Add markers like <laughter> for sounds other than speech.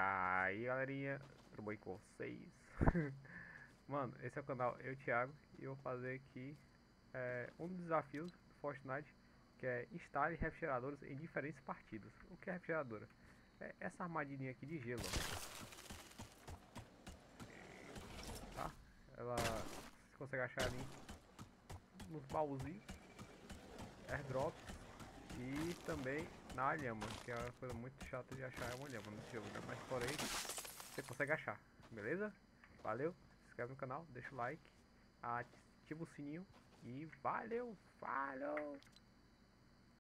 aí galerinha, tudo bem com vocês? <laughs> Mano, esse é o canal Eu Thiago e eu vou fazer aqui é, um dos desafios do Fortnite que é instale refrigeradores em diferentes partidas. O que é refrigeradora? É essa armadilha aqui de gelo. Tá? Ela consegue achar ali nos baúzinhos, airdrop e também na lhama, que é uma coisa muito chata de achar é uma lhama no jogo, né? mas porém você consegue achar, beleza? Valeu, se inscreve no canal, deixa o like, ativa o sininho e valeu, falou!